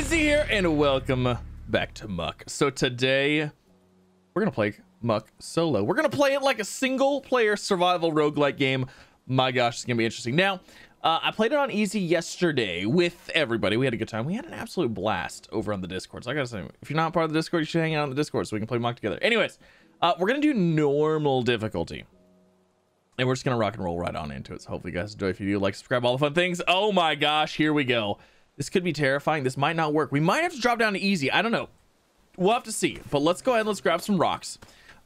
DZ here, and welcome back to Muck. So today, we're gonna play Muck solo. We're gonna play it like a single-player survival roguelike game. My gosh, it's gonna be interesting. Now, uh, I played it on easy yesterday with everybody. We had a good time. We had an absolute blast over on the Discord. So I gotta say, if you're not part of the Discord, you should hang out on the Discord so we can play Muck together. Anyways, uh, we're gonna do normal difficulty. And we're just gonna rock and roll right on into it. So hopefully you guys enjoy. If you do, like, subscribe, all the fun things. Oh my gosh, here we go. This could be terrifying. This might not work. We might have to drop down to easy. I don't know. We'll have to see. But let's go ahead and let's grab some rocks.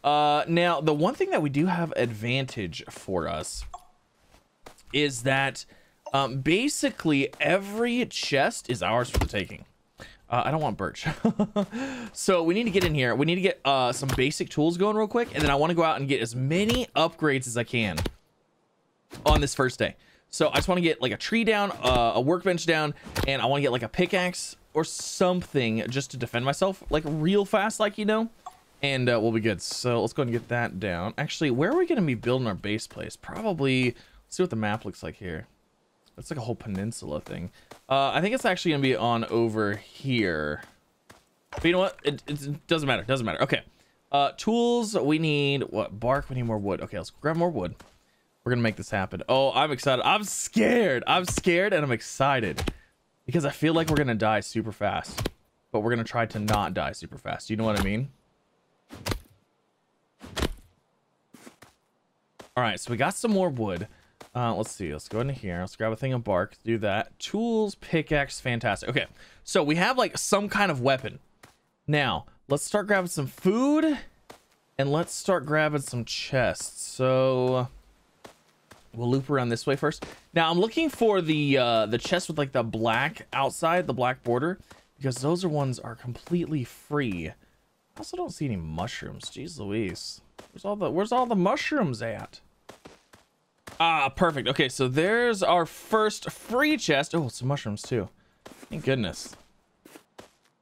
Uh, now, the one thing that we do have advantage for us is that um, basically every chest is ours for the taking. Uh, I don't want birch. so we need to get in here. We need to get uh, some basic tools going real quick. And then I want to go out and get as many upgrades as I can on this first day. So I just want to get like a tree down, uh, a workbench down, and I want to get like a pickaxe or something just to defend myself like real fast, like, you know, and uh, we'll be good. So let's go and get that down. Actually, where are we going to be building our base place? Probably, let's see what the map looks like here. It's like a whole peninsula thing. Uh, I think it's actually going to be on over here. But you know what? It, it doesn't matter. Doesn't matter. Okay. Uh, tools, we need what? Bark, we need more wood. Okay, let's grab more wood. We're gonna make this happen. Oh, I'm excited. I'm scared. I'm scared and I'm excited because I feel like we're gonna die super fast, but we're gonna try to not die super fast. You know what I mean? All right, so we got some more wood. Uh, let's see. Let's go into here. Let's grab a thing of bark. Do that. Tools, pickaxe, fantastic. Okay, so we have like some kind of weapon. Now, let's start grabbing some food and let's start grabbing some chests. So we'll loop around this way first. Now I'm looking for the uh, the chest with like the black outside, the black border, because those are ones are completely free. I also don't see any mushrooms. Jeez Louise. Where's all the where's all the mushrooms at? Ah, perfect. Okay, so there's our first free chest. Oh, some mushrooms too. Thank goodness.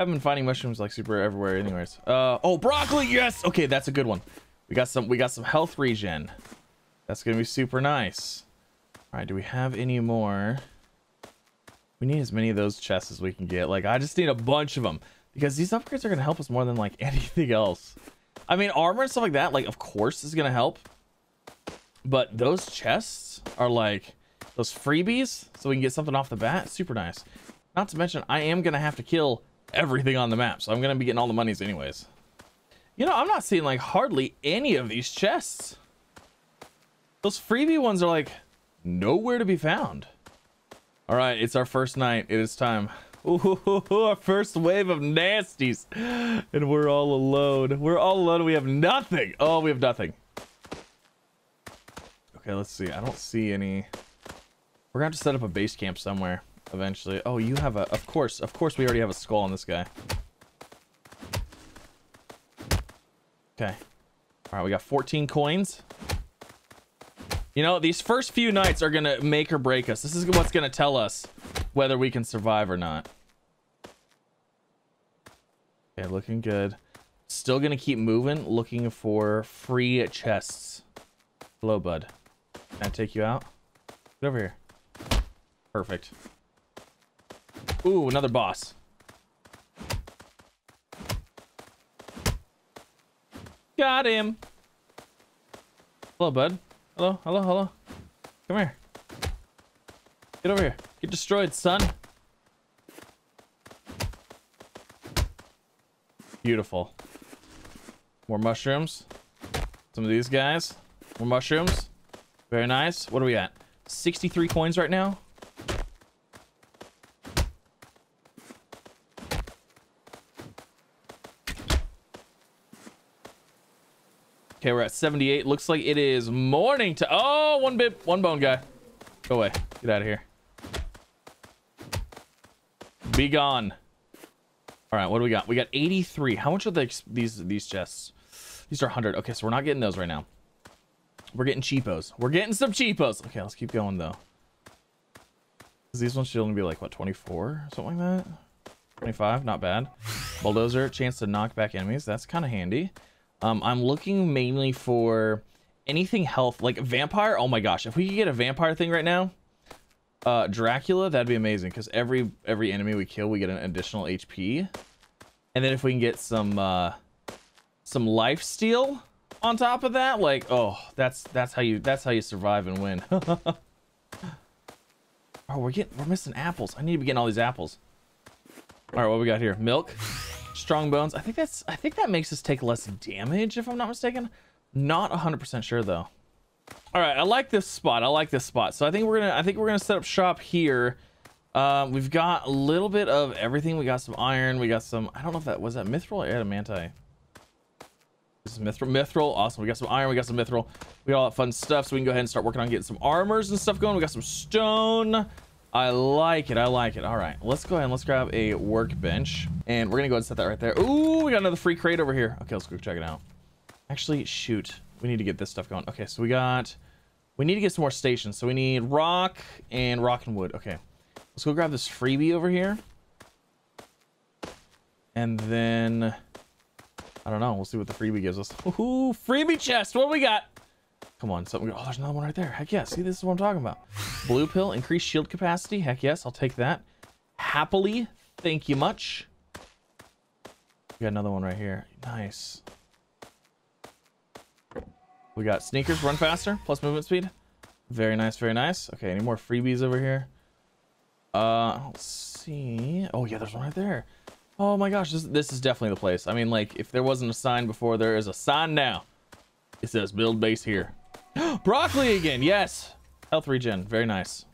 I've been finding mushrooms like super everywhere anyways. Uh oh, broccoli, yes! Okay, that's a good one. We got some we got some health regen. That's gonna be super nice. All right, do we have any more? We need as many of those chests as we can get. Like, I just need a bunch of them because these upgrades are gonna help us more than like anything else. I mean, armor and stuff like that, like, of course, is gonna help. But those chests are like those freebies, so we can get something off the bat. Super nice. Not to mention, I am gonna have to kill everything on the map, so I'm gonna be getting all the monies anyways. You know, I'm not seeing like hardly any of these chests. Those freebie ones are like nowhere to be found. All right, it's our first night. It is time. Ooh, our first wave of nasties. And we're all alone. We're all alone. We have nothing. Oh, we have nothing. Okay, let's see. I don't see any. We're going to have to set up a base camp somewhere eventually. Oh, you have a... Of course. Of course, we already have a skull on this guy. Okay. All right, we got 14 coins. You know, these first few nights are going to make or break us. This is what's going to tell us whether we can survive or not. Okay, looking good. Still going to keep moving, looking for free chests. Hello, bud. Can I take you out? Get over here. Perfect. Ooh, another boss. Got him. Hello, bud. Hello, hello, hello. Come here. Get over here. Get destroyed, son. Beautiful. More mushrooms. Some of these guys. More mushrooms. Very nice. What are we at? 63 coins right now. Okay, we're at 78. Looks like it is morning to... Oh, one bit, one bone guy. Go away. Get out of here. Be gone. All right, what do we got? We got 83. How much are the, these these chests? These are 100. Okay, so we're not getting those right now. We're getting cheapos. We're getting some cheapos. Okay, let's keep going, though. These ones should only be like, what, 24? Something like that? 25? Not bad. Bulldozer, chance to knock back enemies. That's kind of handy. Um, I'm looking mainly for anything health, like vampire. Oh my gosh, if we could get a vampire thing right now, uh, Dracula, that'd be amazing because every every enemy we kill, we get an additional HP. And then if we can get some uh, some life steal on top of that, like oh, that's that's how you that's how you survive and win. oh, we're getting we're missing apples. I need to be getting all these apples. All right, what we got here? Milk, strong bones. I think that's I think that makes us take less damage if I'm not mistaken. Not 100% sure though. All right, I like this spot. I like this spot. So I think we're gonna I think we're gonna set up shop here. Um, we've got a little bit of everything. We got some iron. We got some. I don't know if that was that mithril or adamantite. This is mithril. Mithril. Awesome. We got some iron. We got some mithril. We got all that fun stuff. So we can go ahead and start working on getting some armors and stuff going. We got some stone. I like it. I like it. All right, let's go ahead and let's grab a workbench, and we're gonna go ahead and set that right there. Ooh, we got another free crate over here. Okay, let's go check it out. Actually, shoot. We need to get this stuff going. Okay, so we got... We need to get some more stations. So we need rock and rock and wood. Okay. Let's go grab this freebie over here. And then... I don't know. We'll see what the freebie gives us. Ooh, freebie chest. What do we got? Come on. Something. Oh, there's another one right there. Heck yeah. See, this is what I'm talking about. Blue pill. Increased shield capacity. Heck yes. I'll take that. Happily. Thank you much. We got another one right here. Nice. We got sneakers, run faster, plus movement speed. Very nice, very nice. Okay, any more freebies over here? Uh, let's see. Oh yeah, there's one right there. Oh my gosh, this, this is definitely the place. I mean, like, if there wasn't a sign before, there is a sign now. It says build base here. Broccoli again, yes. Health regen, very nice.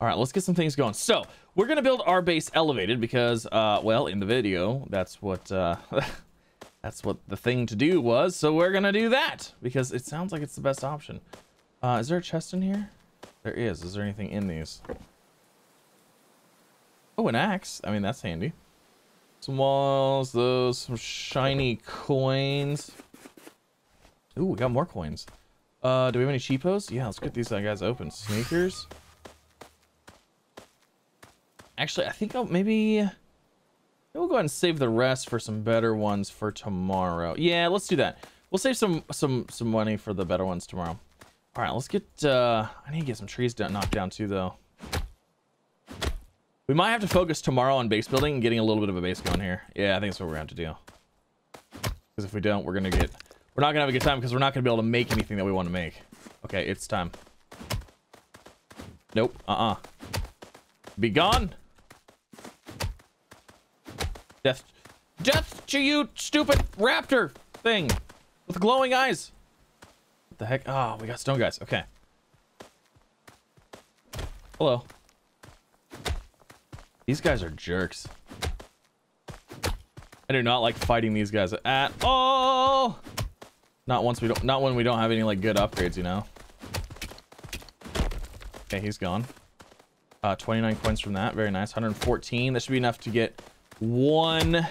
All right, let's get some things going. So, we're to build our base elevated because, uh, well, in the video, that's what, uh, that's what the thing to do was. So we're gonna do that because it sounds like it's the best option. Uh, is there a chest in here? There is. Is there anything in these? Oh, an axe. I mean, that's handy. Some walls, those, some shiny coins. Ooh, we got more coins. Uh, do we have any cheapos? Yeah, let's get these guys open. Sneakers. Actually, I think I'll maybe... We'll go ahead and save the rest for some better ones for tomorrow. Yeah, let's do that. We'll save some some some money for the better ones tomorrow. All right, let's get. Uh, I need to get some trees knocked down too, though. We might have to focus tomorrow on base building and getting a little bit of a base going here. Yeah, I think that's what we're going to do. Because if we don't, we're gonna get. We're not gonna have a good time because we're not gonna be able to make anything that we want to make. Okay, it's time. Nope. Uh-uh. Be gone. Death. Death to you, stupid raptor thing with glowing eyes. What the heck? Oh, we got stone guys. Okay. Hello. These guys are jerks. I do not like fighting these guys at all. Not once we don't, not when we don't have any like good upgrades, you know. Okay, he's gone. Uh, 29 coins from that. Very nice. 114. That should be enough to get one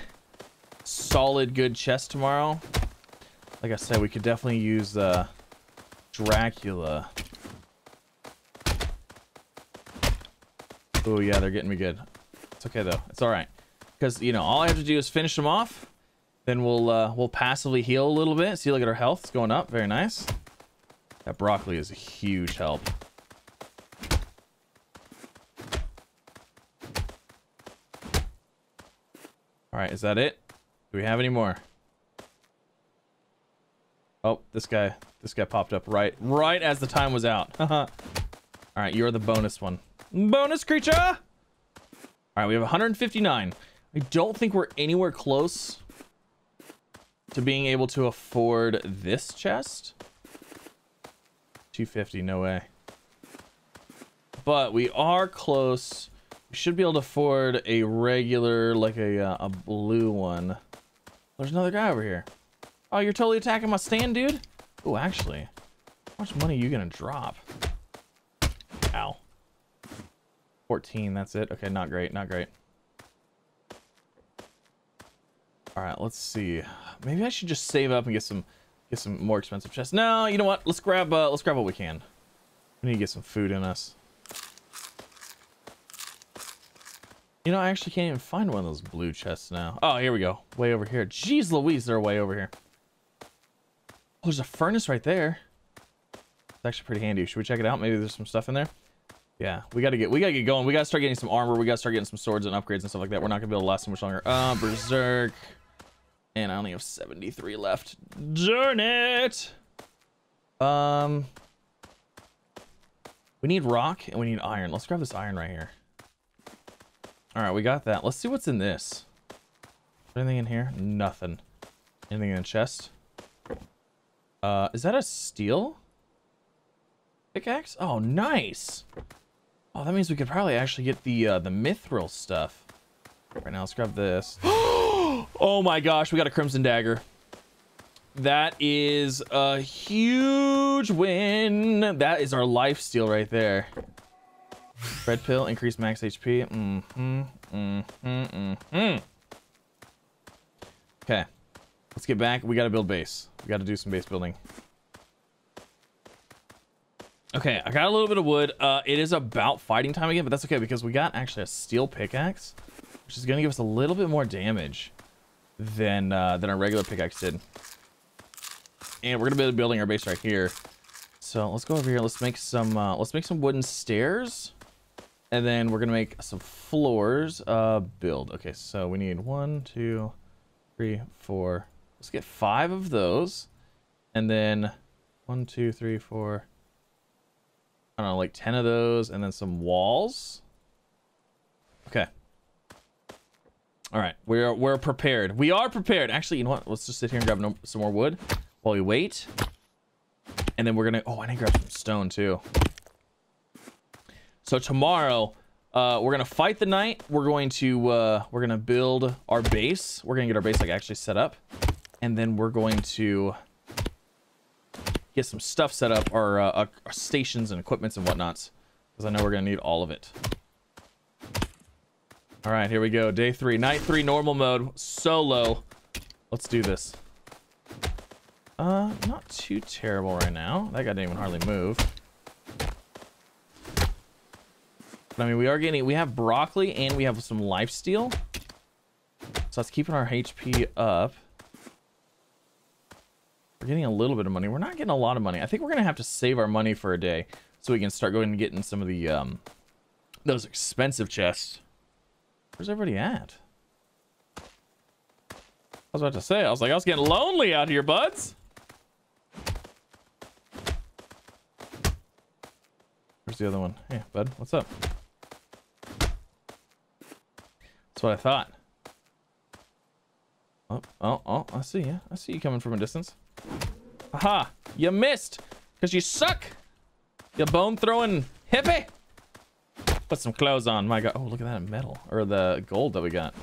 solid good chest tomorrow. Like I said, we could definitely use uh, Dracula. Oh yeah, they're getting me good. It's okay though. It's all right. Because you know, all I have to do is finish them off. Then we'll uh, we'll passively heal a little bit. See, look at our health. It's going up. Very nice. That broccoli is a huge help. All right, is that it? Do we have any more? Oh, this guy, this guy popped up right, right as the time was out. All right, you're the bonus one. Bonus creature! All right, we have 159. I don't think we're anywhere close to being able to afford this chest. 250, no way. But we are close we should be able to afford a regular, like a, uh, a blue one. There's another guy over here. Oh, you're totally attacking my stand, dude? Oh, actually, how much money are you gonna drop? Ow. 14, that's it. Okay, not great, not great. All right, let's see. Maybe I should just save up and get some get some more expensive chests. No, you know what? Let's grab uh, let's grab what we can. We need to get some food in us. You know, I actually can't even find one of those blue chests now. Oh, here we go. Way over here. Jeez Louise, they're way over here. Oh, there's a furnace right there. It's actually pretty handy. Should we check it out? Maybe there's some stuff in there. Yeah, we gotta get we gotta get going. We gotta start getting some armor. We gotta start getting some swords and upgrades and stuff like that. We're not gonna be able to last too much longer. Uh, berserk, and I only have 73 left. Darn it. Um, we need rock and we need iron. Let's grab this iron right here. All right, we got that. Let's see what's in this. Anything in here? Nothing. Anything in the chest? Uh, is that a steel pickaxe? Oh, nice. Oh, that means we could probably actually get the uh, the mithril stuff. Right now, let's grab this. oh my gosh, we got a crimson dagger. That is a huge win. That is our life steal right there. Red pill, increase max HP. Mm-hmm, mm-hmm, mm-hmm. Okay. Let's get back. We got to build base. We got to do some base building. Okay, I got a little bit of wood. Uh, it is about fighting time again, but that's okay because we got actually a steel pickaxe, which is going to give us a little bit more damage than uh, than our regular pickaxe did. And we're to be building our base right here. So let's go over here. Let's make some uh, let's make some wooden stairs, and then we're to make some floors. Uh, build. Okay, so we need one, two, three, four. Let's get five of those, and then one, two, three, four I don't know, like 10 of those and then some walls. Okay. All right, we're we're prepared. We are prepared. Actually, you know what? Let's just sit here and grab no, some more wood while we wait. And then we're gonna. Oh, I need to grab some stone too. So tomorrow, uh, we're gonna fight the night. We're going to uh, we're gonna build our base. We're gonna get our base like actually set up, and then we're going to get some stuff set up, our, uh, our stations and equipments and whatnots, because I know we're to need all of it. All right, here we go. Day three, night three, normal mode, solo. Let's do this. Uh, not too terrible right now. That guy didn't even hardly move. But I mean, we are getting, we have broccoli and we have some life steal. So that's keeping our HP up. We're getting a little bit of money. We're not getting a lot of money. I think we're going to have to save our money for a day so we can start going and getting some of the, um, those expensive chests. Where's everybody at? I was about to say, I was like, I was getting lonely out here, buds. Where's the other one? Hey, bud, what's up? That's what I thought. Oh, oh, oh, I see you. I see you coming from a distance. Aha! You missed! Because you suck! You bone throwing hippie! Put some clothes on. My god. Oh, look at that metal. Or the gold that we got.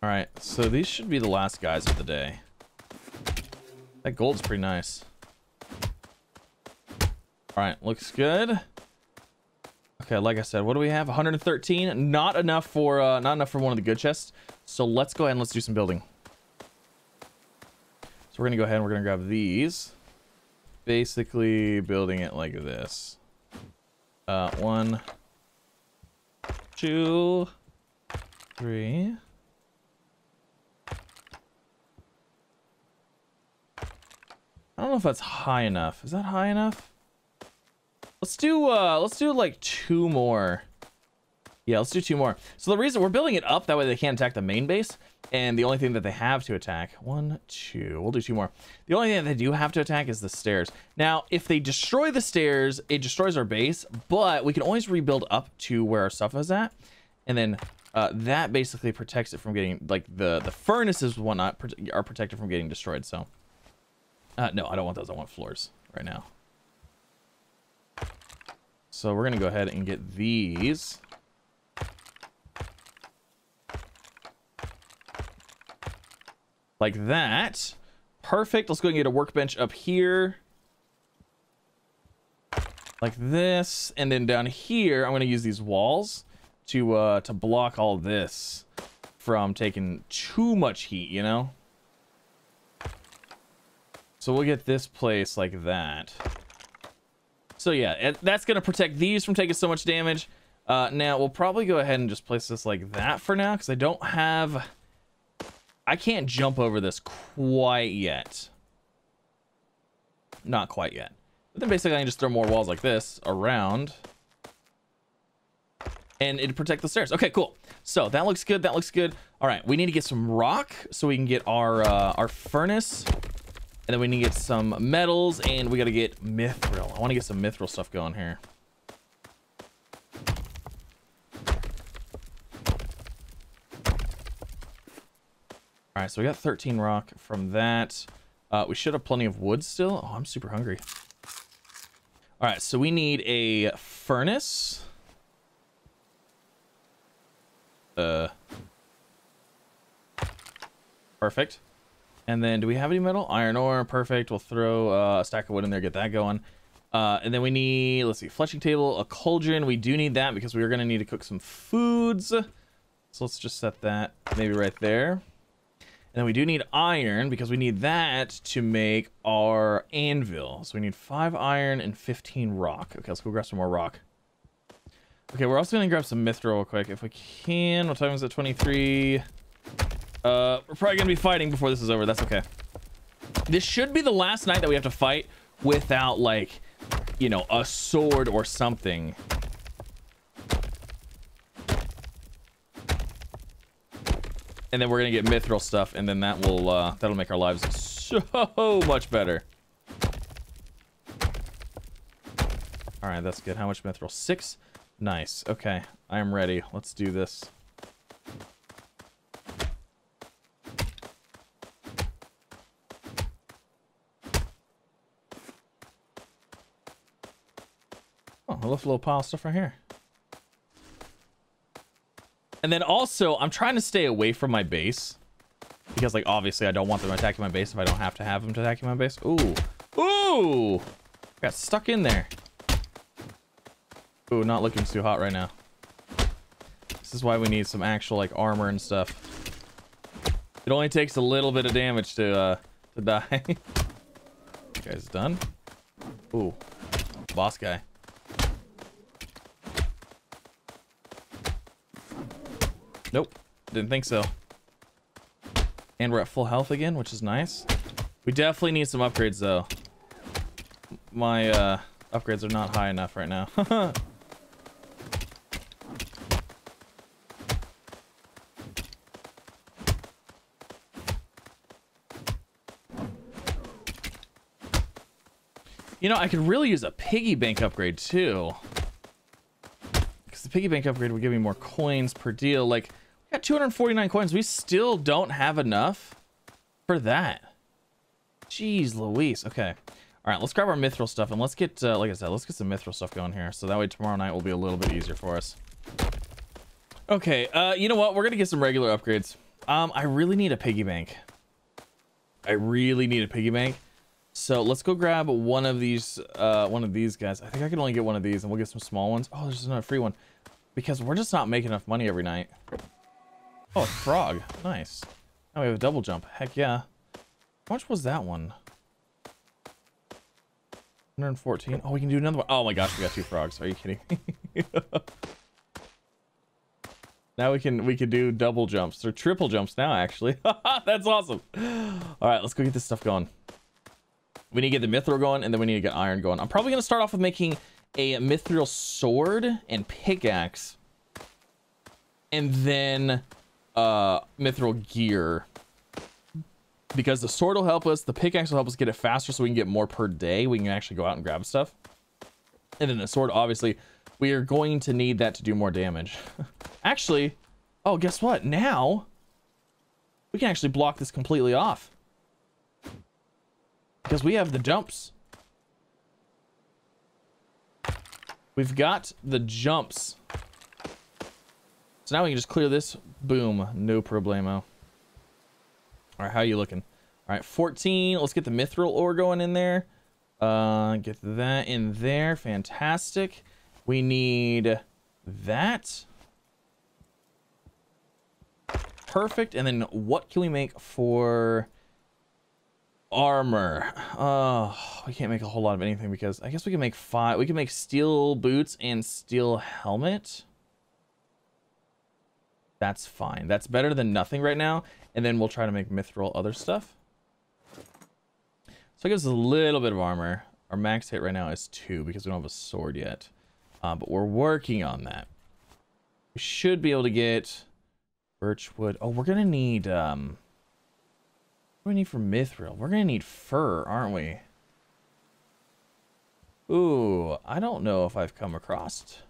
Alright, so these should be the last guys of the day. That gold's pretty nice. Alright, looks good. Okay, like I said, what do we have? 113. Not enough for uh, not enough for one of the good chests. So let's go ahead and let's do some building. So we're gonna go ahead and we're gonna grab these. Basically building it like this. Uh, one, two, three. I don't know if that's high enough. Is that high enough? Let's do, uh, let's do like two more. Yeah, let's do two more. So the reason we're building it up, that way they can't attack the main base. And the only thing that they have to attack, one, two, we'll do two more. The only thing that they do have to attack is the stairs. Now, if they destroy the stairs, it destroys our base, but we can always rebuild up to where our stuff is at. And then uh, that basically protects it from getting, like the, the furnaces and whatnot are protected from getting destroyed. So, uh, no, I don't want those. I want floors right now. So we're going to go ahead and get these. Like that. Perfect. Let's go and get a workbench up here. Like this. And then down here, I'm going to use these walls to, uh, to block all this from taking too much heat, you know? So we'll get this place like that. So yeah, that's going to protect these from taking so much damage. Uh, now we'll probably go ahead and just place this like that for now because I don't have. I can't jump over this quite yet. Not quite yet. But then basically I can just throw more walls like this around. And it'd protect the stairs. Okay, cool. So that looks good. That looks good. All right, we need to get some rock so we can get our uh, our furnace. And then we need to get some metals and we got to get mithril. I want to get some mithril stuff going here. All right, so we got 13 rock from that. Uh, we should have plenty of wood still. Oh, I'm super hungry. All right, so we need a furnace. Uh, perfect. And then do we have any metal? Iron ore, perfect. We'll throw uh, a stack of wood in there, get that going. Uh, and then we need, let's see, fletching table, a cauldron. We do need that because we are going to need to cook some foods. So let's just set that maybe right there. And then we do need iron because we need that to make our anvil. So we need five iron and 15 rock. Okay, let's go grab some more rock. Okay, we're also gonna grab some mithril real quick if we can. What time is it? 23. Uh, we're probably gonna be fighting before this is over. That's okay. This should be the last night that we have to fight without like, you know, a sword or something. And then we're gonna get mithril stuff, and then that will uh, that'll make our lives so much better. All right, that's good. How much mithril? Six. Nice. Okay, I am ready. Let's do this. Oh, I left a little pile of stuff right here. And then also, I'm trying to stay away from my base. Because, like, obviously I don't want them attacking my base if I don't have to have them attacking my base. Ooh. Ooh! Got stuck in there. Ooh, not looking too hot right now. This is why we need some actual, like, armor and stuff. It only takes a little bit of damage to, uh, to die. guys done? Ooh. Boss guy. Nope. Didn't think so. And we're at full health again, which is nice. We definitely need some upgrades, though. My uh, upgrades are not high enough right now. you know, I could really use a piggy bank upgrade, too the piggy bank upgrade would give me more coins per deal. Like, we got 249 coins. We still don't have enough for that. Jeez Louise. Okay. All right, let's grab our mithril stuff and let's get, uh, like I said, let's get some mithril stuff going here. So that way tomorrow night will be a little bit easier for us. Okay, uh, you know what? We're going to get some regular upgrades. Um, I really need a piggy bank. I really need a piggy bank. So let's go grab one of these, uh, one of these guys. I think I can only get one of these and we'll get some small ones. Oh, there's another free one because we're just not making enough money every night. Oh, a frog. Nice. Now we have a double jump. Heck yeah. How much was that one? 114. Oh, we can do another one. Oh my gosh, we got two frogs. Are you kidding me? now we can we can do double jumps or triple jumps now actually. That's awesome. All right, let's go get this stuff going. We need to get the mithril going and then we need to get iron going. I'm probably going to start off with making a mithril sword and pickaxe. And then uh, mithril gear. Because the sword will help us, the pickaxe will help us get it faster so we can get more per day. We can actually go out and grab stuff. And then the sword, obviously, we are going to need that to do more damage. actually, oh, guess what? Now, we can actually block this completely off. Because we have the jumps. We've got the jumps. So now we can just clear this. Boom. No problemo. All right, how are you looking? All right, 14. Let's get the mithril ore going in there. Uh, get that in there. Fantastic. We need that. Perfect. And then what can we make for armor. Oh, we can't make a whole lot of anything because I guess we can make five. We can make steel boots and steel helmet. That's fine. That's better than nothing right now. And then we'll try to make mithril other stuff. So it gives us a little bit of armor. Our max hit right now is two because we don't have a sword yet. Uh, but we're working on that. We should be able to get birch wood. Oh, we're going to need... Um, what do we need for mithril? We're going to need fir, aren't we? Ooh, I don't know if I've come across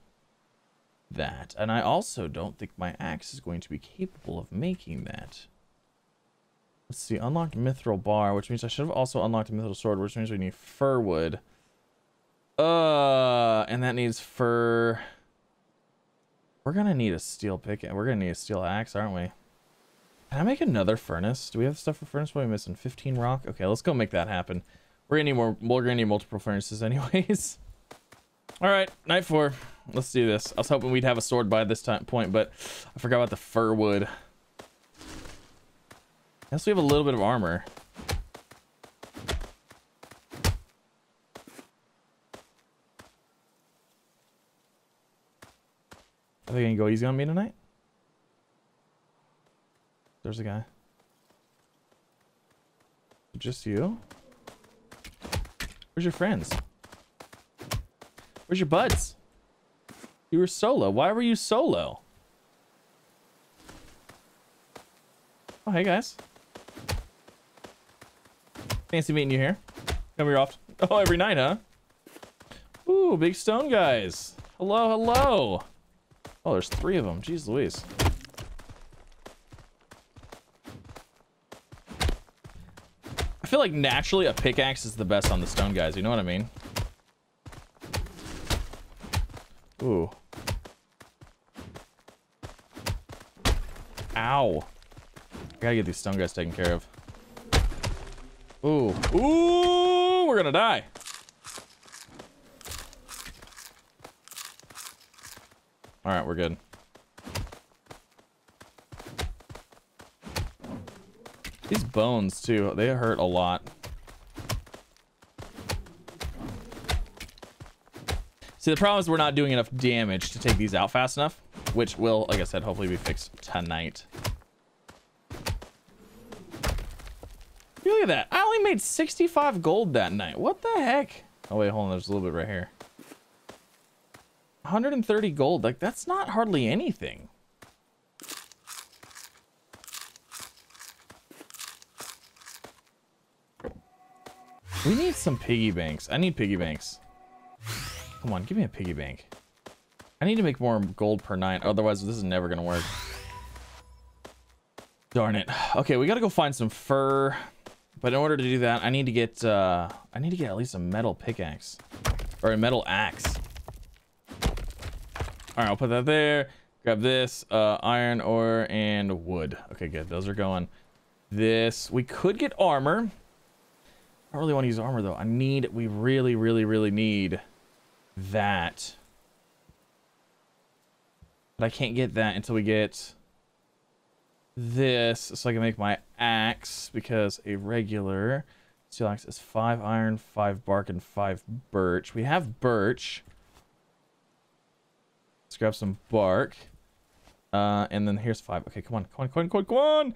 that. And I also don't think my axe is going to be capable of making that. Let's see, unlocked mithril bar, which means I should have also unlocked a mithril sword, which means we need fir wood. Uh, and that needs fir. We're gonna need a steel pick. We're gonna need a steel axe, aren't we? Can I make another furnace? Do we have stuff for furnace? What are we missing? 15 rock? Okay, let's go make that happen. We're gonna need more. We're gonna need multiple furnaces, anyways. All right, night four. Let's do this. I was hoping we'd have a sword by this time point, but I forgot about the fir wood. I Guess we have a little bit of armor. Are they gonna go easy on me tonight? There's a guy. Just you? Where's your friends? Where's your buds? You were solo. Why were you solo? Oh, hey guys. Fancy meeting you here. Come here often. Oh, every night, huh? Ooh, big stone guys. Hello, hello. Oh, there's three of them. Jeez Louise. Feel like naturally a pickaxe is the best on the stone guys. You know what I mean? Ooh. Ow. I gotta get these stone guys taken care of. Ooh. Ooh, we're gonna die. All right, we're good. These bones, too, they hurt a lot. See, the problem is we're not doing enough damage to take these out fast enough, which will, like I said, hopefully be fixed tonight. Look at that. I only made 65 gold that night. What the heck? Oh, wait, hold on. There's a little bit right here. 130 gold. Like, that's not hardly anything. We need some piggy banks. I need piggy banks. Come on, give me a piggy bank. I need to make more gold per night. Otherwise, this is never going to work. Darn it. Okay, we got to go find some fir. But in order to do that, I need to get, uh, I need to get at least a metal pickaxe. Or a metal axe. All right, I'll put that there. Grab this, uh, iron ore and wood. Okay, good. Those are going. This, we could get armor. I don't really want to use armor though. I need, we really, really, really need that. But I can't get that until we get this so I can make my axe because a regular steel axe is five iron, five bark, and five birch. We have birch. Let's grab some bark. Uh, and then here's five. Okay, come on, come on, come on, come on, come on.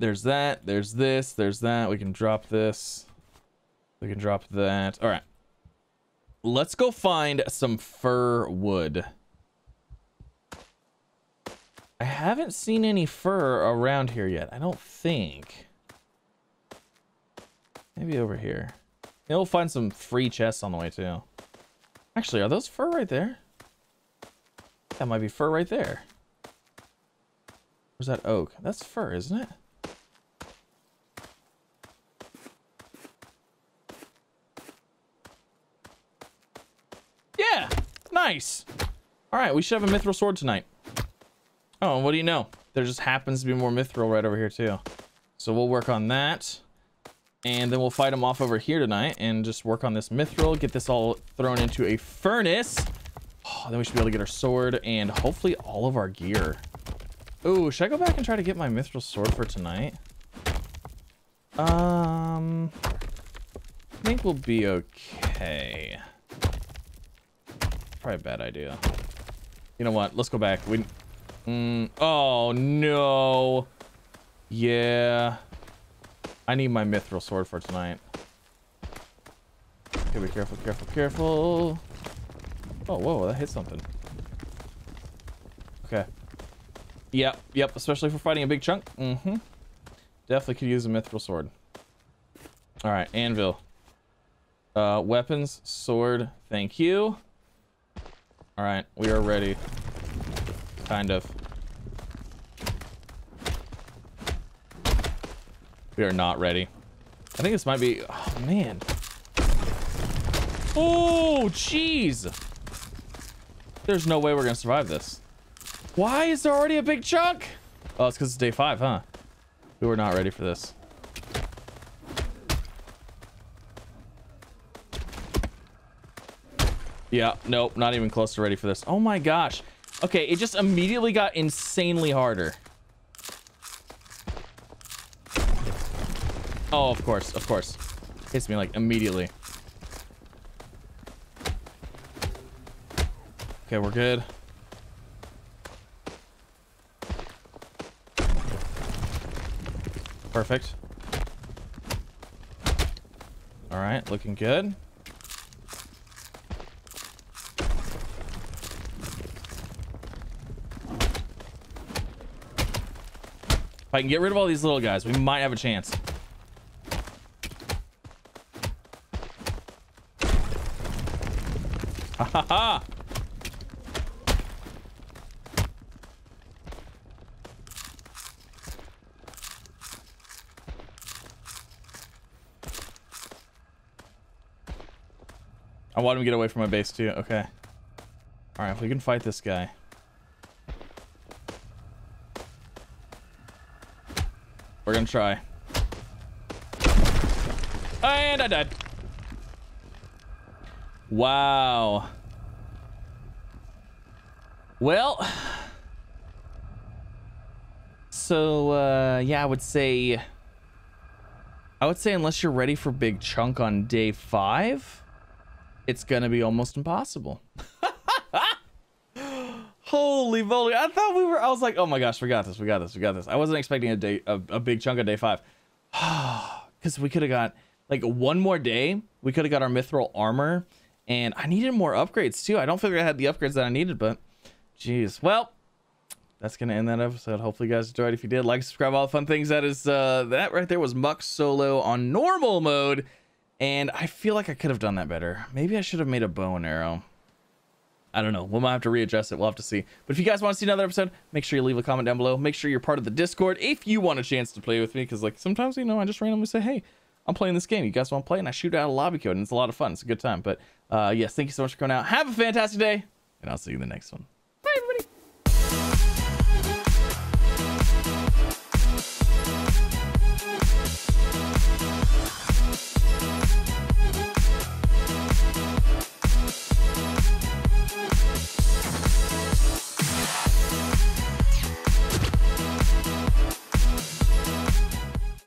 There's that. There's this. There's that. We can drop this. We can drop that. All right. Let's go find some fir wood. I haven't seen any fir around here yet. I don't think. Maybe over here. We'll find some free chests on the way too. Actually, are those fir right there? That might be fir right there. Where's that oak? That's fir, isn't it? Yeah! Nice! Alright, we should have a mithril sword tonight. Oh, what do you know? There just happens to be more mithril right over here too. So we'll work on that. And then we'll fight them off over here tonight and just work on this mithril, get this all thrown into a furnace. Oh, then we should be able to get our sword and hopefully all of our gear. Oh, should I go back and try to get my mithril sword for tonight? Um, I think we'll be okay. Probably a bad idea. You know what? Let's go back. We Mm, oh, no. Yeah. I need my mithril sword for tonight. Okay, be careful, careful, careful. Oh, whoa, that hit something. Okay. Yep, yep, especially for fighting a big chunk. Mm-hmm. Definitely could use a mithril sword. All right, anvil. Uh, weapons, sword, thank you. All right, we are ready. Kind of. We are not ready. I think this might be... Oh, man. Oh, jeez. There's no way we're to survive this. Why is there already a big chunk? Oh, it's because it's day five, huh? We were not ready for this. Yeah, nope, not even close to ready for this. Oh my gosh. Okay, it just immediately got insanely harder. Oh, of course, of course. Hits me like immediately. Okay, we're good. Perfect. All right, looking good. I can get rid of all these little guys, we might have a chance. Ha ha ha! I want him to get away from my base too. Okay. All right, if we can fight this guy. We're gonna try. And I died. Wow. Well. So, uh, yeah, I would say... I would say unless you're ready for big chunk on day five, it's gonna be almost impossible. Holy moly. I thought we were, I was like, oh my gosh, we got this, we got this, we got this. I wasn't expecting a day, a, a big chunk of day five. Because we could have got, like, one more day, we could have got our mithril armor. And I needed more upgrades too. I don't like I had the upgrades that I needed, but jeez. Well, that's gonna end that episode. Hopefully you guys enjoyed. If you did, like, subscribe, all the fun things. That is uh that right there was Muck Solo on normal mode. And I feel like I could have done that better. Maybe I should have made a bow and arrow. I don't know. We might have to readjust it. We'll have to see. But if you guys want to see another episode, make sure you leave a comment down below. Make sure you're part of the Discord if you want a chance to play with me. Because, like, sometimes, you know, I just randomly say, hey, I'm playing this game. You guys want to play? And I shoot out a lobby code, and it's a lot of fun. It's a good time. But, uh, yes, thank you so much for coming out. Have a fantastic day, and I'll see you in the next one. Bye, everybody.